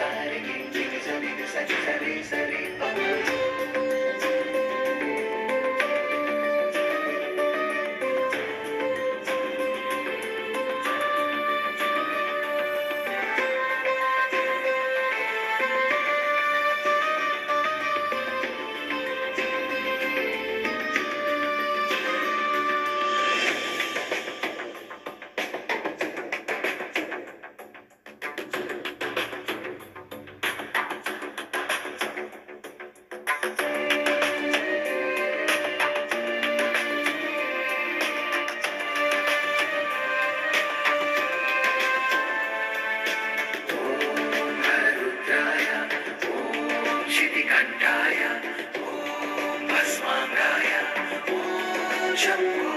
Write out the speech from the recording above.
time again. Jungle.